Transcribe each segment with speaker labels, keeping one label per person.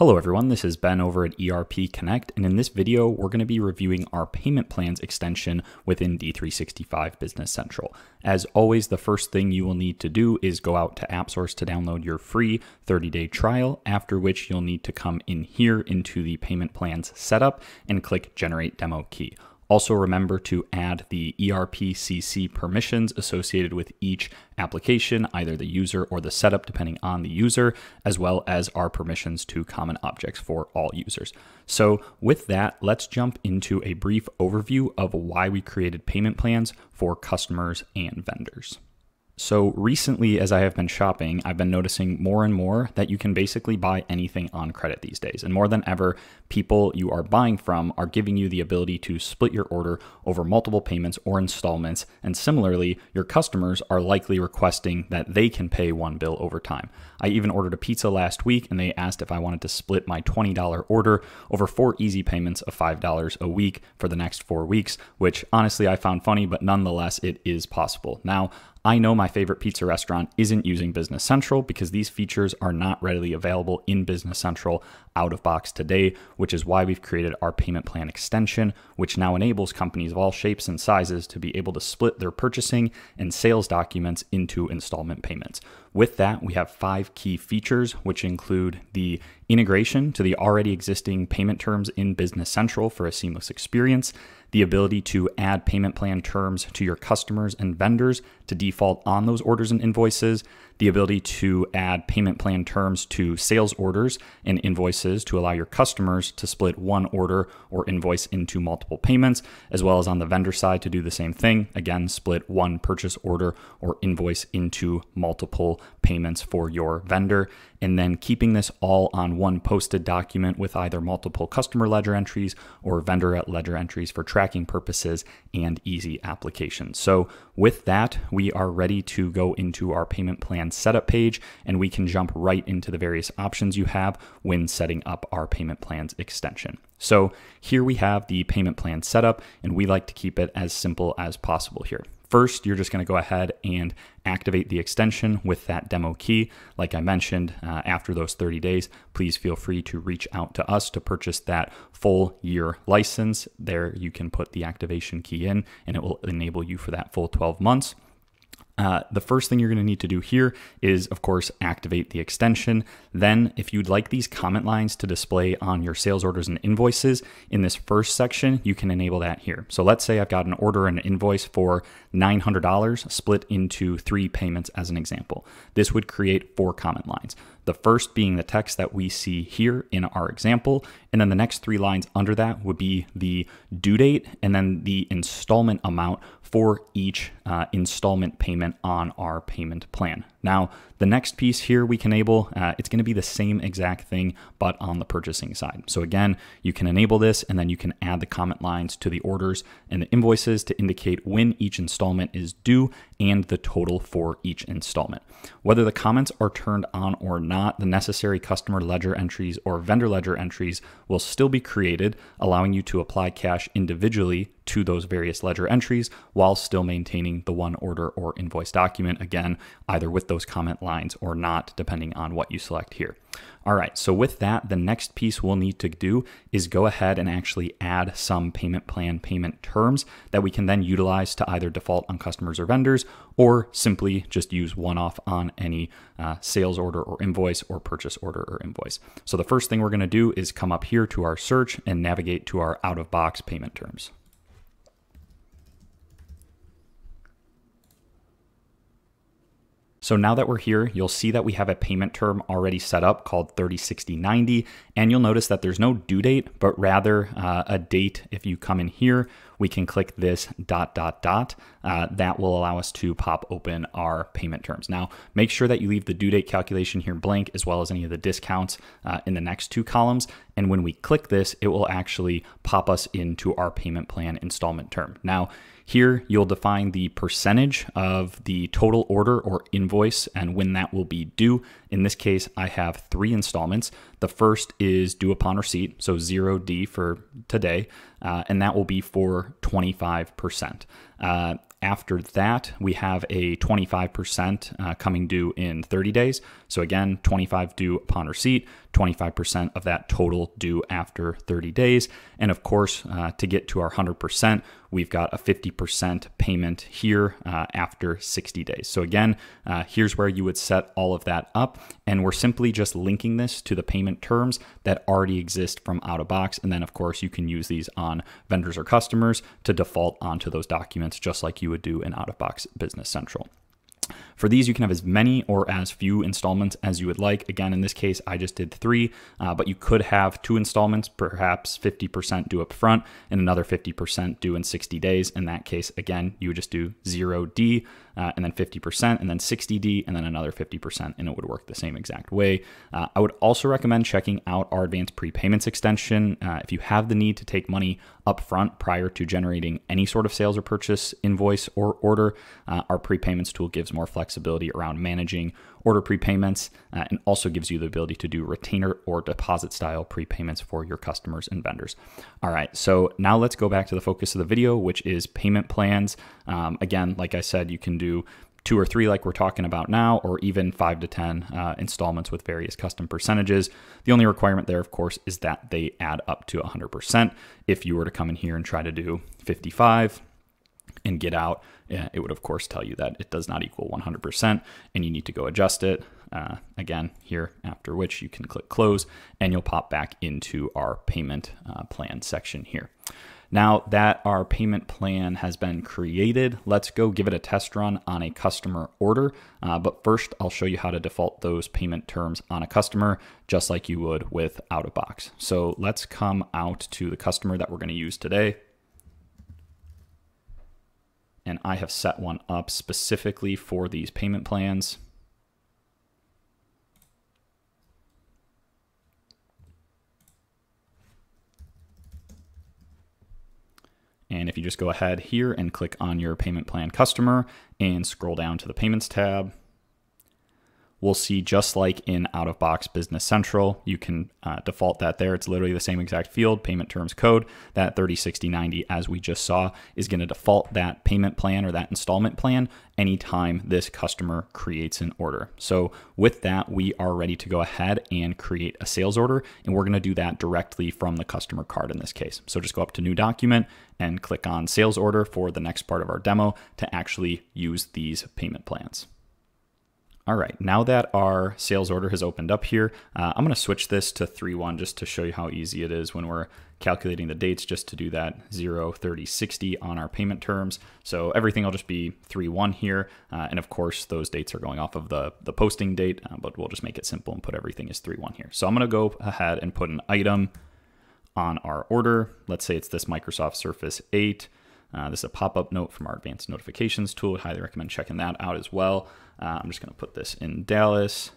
Speaker 1: Hello everyone, this is Ben over at ERP Connect, and in this video, we're going to be reviewing our payment plans extension within D365 Business Central. As always, the first thing you will need to do is go out to AppSource to download your free 30-day trial, after which you'll need to come in here into the payment plans setup and click Generate Demo Key. Also remember to add the ERPCC permissions associated with each application, either the user or the setup, depending on the user, as well as our permissions to common objects for all users. So with that, let's jump into a brief overview of why we created payment plans for customers and vendors. So recently, as I have been shopping, I've been noticing more and more that you can basically buy anything on credit these days. And more than ever, people you are buying from are giving you the ability to split your order over multiple payments or installments. And similarly, your customers are likely requesting that they can pay one bill over time. I even ordered a pizza last week and they asked if I wanted to split my $20 order over four easy payments of $5 a week for the next four weeks, which honestly I found funny, but nonetheless, it is possible. Now, I know my favorite pizza restaurant isn't using Business Central because these features are not readily available in Business Central out of box today, which is why we've created our payment plan extension, which now enables companies of all shapes and sizes to be able to split their purchasing and sales documents into installment payments. With that, we have five key features, which include the integration to the already existing payment terms in Business Central for a seamless experience, the ability to add payment plan terms to your customers and vendors to default on those orders and invoices, the ability to add payment plan terms to sales orders and invoices to allow your customers to split one order or invoice into multiple payments, as well as on the vendor side to do the same thing. Again, split one purchase order or invoice into multiple payments for your vendor. And then keeping this all on one posted document with either multiple customer ledger entries or vendor ledger entries for tracking purposes and easy application. So, with that, we are ready to go into our payment plan setup page and we can jump right into the various options you have when setting up our payment plans extension. So, here we have the payment plan setup, and we like to keep it as simple as possible here. First, you're just going to go ahead and activate the extension with that demo key. Like I mentioned, uh, after those 30 days, please feel free to reach out to us to purchase that full year license. There, you can put the activation key in, and it will enable you for that full 12 months. Uh, the first thing you're going to need to do here is, of course, activate the extension. Then, if you'd like these comment lines to display on your sales orders and invoices in this first section, you can enable that here. So let's say I've got an order and an invoice for $900 split into three payments as an example. This would create four comment lines. The first being the text that we see here in our example, and then the next three lines under that would be the due date and then the installment amount for each uh, installment payment on our payment plan. Now, the next piece here we can enable, uh, it's going to be the same exact thing, but on the purchasing side. So again, you can enable this and then you can add the comment lines to the orders and the invoices to indicate when each installment is due and the total for each installment. Whether the comments are turned on or not, the necessary customer ledger entries or vendor ledger entries will still be created, allowing you to apply cash individually to those various ledger entries while still maintaining the one order or invoice document, again, either with those comment lines or not, depending on what you select here. All right, so with that, the next piece we'll need to do is go ahead and actually add some payment plan payment terms that we can then utilize to either default on customers or vendors or simply just use one off on any uh, sales order or invoice or purchase order or invoice. So the first thing we're gonna do is come up here to our search and navigate to our out of box payment terms. So now that we're here, you'll see that we have a payment term already set up called 306090, and you'll notice that there's no due date, but rather uh, a date. If you come in here, we can click this dot dot dot. Uh, that will allow us to pop open our payment terms. Now, make sure that you leave the due date calculation here blank, as well as any of the discounts uh, in the next two columns. And when we click this, it will actually pop us into our payment plan installment term. Now, here, you'll define the percentage of the total order or invoice and when that will be due. In this case, I have three installments. The first is due upon receipt, so 0D for today, uh, and that will be for 25%. Uh, after that, we have a 25% uh, coming due in 30 days. So again, 25 due upon receipt, 25% of that total due after 30 days. And of course, uh, to get to our 100%, we've got a 50% payment here uh, after 60 days. So again, uh, here's where you would set all of that up. And we're simply just linking this to the payment terms that already exist from out of box. And then of course, you can use these on vendors or customers to default onto those documents, just like you would do in out of box Business Central. For these, you can have as many or as few installments as you would like. Again, in this case, I just did three, uh, but you could have two installments, perhaps 50% due up front and another 50% due in 60 days. In that case, again, you would just do 0D uh, and then 50% and then 60D and then another 50%, and it would work the same exact way. Uh, I would also recommend checking out our advanced prepayments extension. Uh, if you have the need to take money up front prior to generating any sort of sales or purchase invoice or order, uh, our prepayments tool gives more flexibility around managing order prepayments uh, and also gives you the ability to do retainer or deposit style prepayments for your customers and vendors. All right, so now let's go back to the focus of the video, which is payment plans. Um, again, like I said, you can do two or three like we're talking about now, or even five to 10 uh, installments with various custom percentages. The only requirement there, of course, is that they add up to 100%. If you were to come in here and try to do 55 and get out, it would of course tell you that it does not equal 100% and you need to go adjust it. Uh, again, here, after which you can click close and you'll pop back into our payment uh, plan section here. Now that our payment plan has been created, let's go give it a test run on a customer order. Uh, but first, I'll show you how to default those payment terms on a customer, just like you would with out of box. So let's come out to the customer that we're going to use today. And I have set one up specifically for these payment plans. And if you just go ahead here and click on your payment plan customer and scroll down to the payments tab, we'll see just like in out of box business central. You can uh, default that there. It's literally the same exact field payment terms code. That 306090 as we just saw is going to default that payment plan or that installment plan anytime this customer creates an order. So with that we are ready to go ahead and create a sales order and we're going to do that directly from the customer card in this case. So just go up to new document and click on sales order for the next part of our demo to actually use these payment plans all right, now that our sales order has opened up here, uh, I'm going to switch this to 3-1 just to show you how easy it is when we're calculating the dates just to do that 0, 30, 60 on our payment terms. So everything will just be 3-1 here. Uh, and of course, those dates are going off of the, the posting date, uh, but we'll just make it simple and put everything as 3-1 here. So I'm going to go ahead and put an item on our order. Let's say it's this Microsoft Surface 8. Uh, this is a pop-up note from our advanced notifications tool. I'd highly recommend checking that out as well. Uh, I'm just going to put this in Dallas.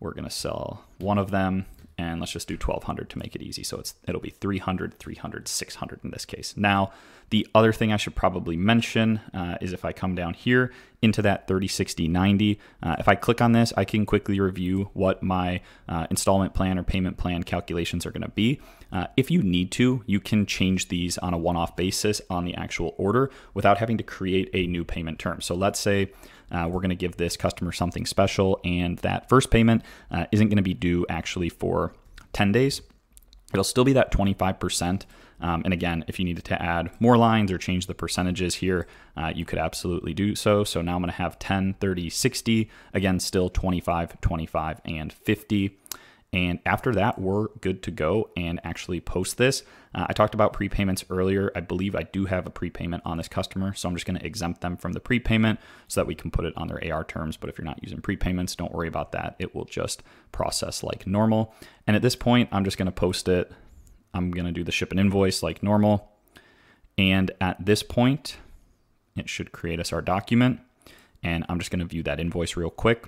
Speaker 1: We're going to sell one of them and let's just do 1200 to make it easy. So it's it'll be 300, 300, 600 in this case. Now, the other thing I should probably mention uh, is if I come down here into that 30, 60, 90, uh, if I click on this, I can quickly review what my uh, installment plan or payment plan calculations are going to be. Uh, if you need to, you can change these on a one-off basis on the actual order without having to create a new payment term. So let's say uh, we're going to give this customer something special, and that first payment uh, isn't going to be due actually for 10 days. It'll still be that 25%. Um, and again, if you needed to add more lines or change the percentages here, uh, you could absolutely do so. So now I'm going to have 10, 30, 60. Again, still 25, 25, and 50. And after that, we're good to go and actually post this. Uh, I talked about prepayments earlier. I believe I do have a prepayment on this customer, so I'm just going to exempt them from the prepayment so that we can put it on their AR terms. But if you're not using prepayments, don't worry about that. It will just process like normal. And at this point, I'm just going to post it. I'm going to do the ship and invoice like normal. And at this point, it should create us our document. And I'm just going to view that invoice real quick.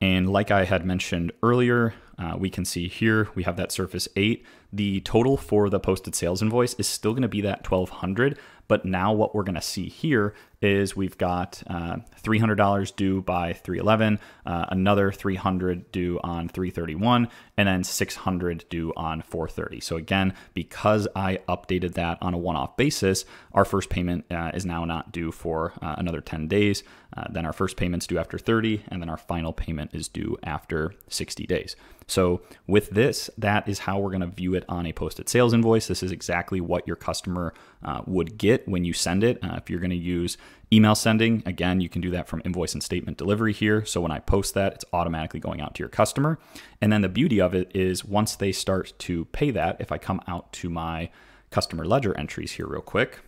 Speaker 1: And like I had mentioned earlier, uh, we can see here we have that Surface 8. The total for the posted sales invoice is still going to be that 1200, But now what we're going to see here is we've got uh, $300 due by 311, uh, another 300 due on 331, and then 600 due on 430. So again, because I updated that on a one-off basis, our first payment uh, is now not due for uh, another 10 days. Uh, then our first payment's due after 30, and then our final payment is due after 60 days. So with this, that is how we're going to view it on a posted sales invoice. This is exactly what your customer uh, would get when you send it. Uh, if you're going to use email sending, again, you can do that from invoice and statement delivery here. So when I post that, it's automatically going out to your customer. And then the beauty of it is once they start to pay that, if I come out to my customer ledger entries here real quick,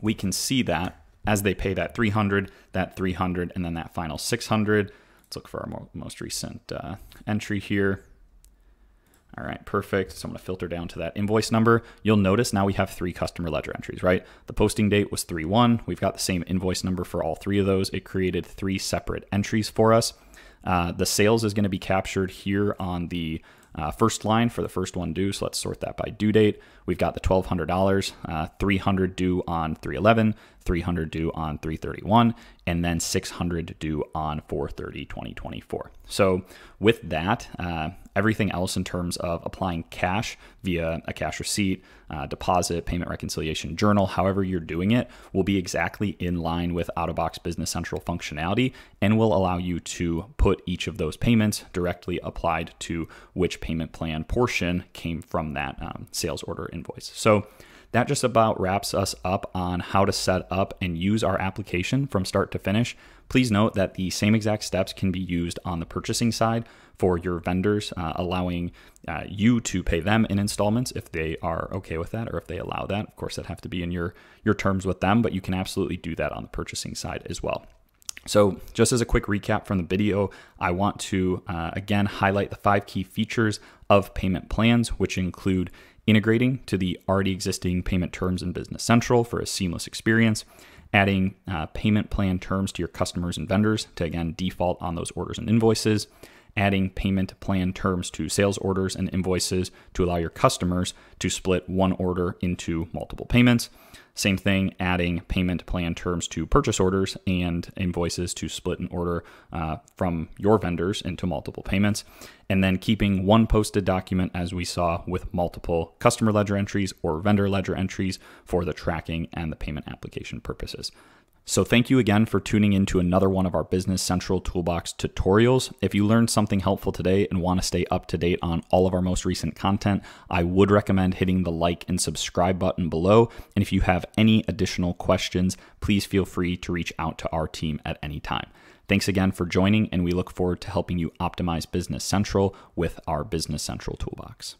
Speaker 1: we can see that as they pay that 300, that 300, and then that final 600. Let's look for our most recent uh, entry here. All right, perfect. So I'm going to filter down to that invoice number. You'll notice now we have three customer ledger entries, right? The posting date was 3-1. We've got the same invoice number for all three of those. It created three separate entries for us. Uh, the sales is going to be captured here on the uh, first line for the first one due. So let's sort that by due date. We've got the $1,200, uh, 300 due on 311, 300 due on 331, and then 600 due on 430 2024. So with that, uh, everything else in terms of applying cash via a cash receipt, uh, deposit, payment reconciliation journal, however you're doing it, will be exactly in line with out of box Business Central functionality and will allow you to put each of those payments directly applied to which payment plan portion came from that um, sales order invoice. So that just about wraps us up on how to set up and use our application from start to finish. Please note that the same exact steps can be used on the purchasing side for your vendors, uh, allowing uh, you to pay them in installments if they are okay with that or if they allow that. Of course, that'd have to be in your your terms with them, but you can absolutely do that on the purchasing side as well. So, just as a quick recap from the video, I want to uh, again highlight the five key features of payment plans, which include integrating to the already existing payment terms in Business Central for a seamless experience, adding uh, payment plan terms to your customers and vendors to again default on those orders and invoices, adding payment plan terms to sales orders and invoices to allow your customers to split one order into multiple payments same thing, adding payment plan terms to purchase orders and invoices to split an order uh, from your vendors into multiple payments. And then keeping one posted document, as we saw, with multiple customer ledger entries or vendor ledger entries for the tracking and the payment application purposes. So thank you again for tuning in to another one of our Business Central Toolbox tutorials. If you learned something helpful today and want to stay up to date on all of our most recent content, I would recommend hitting the like and subscribe button below. And if you have any additional questions, please feel free to reach out to our team at any time. Thanks again for joining, and we look forward to helping you optimize Business Central with our Business Central Toolbox.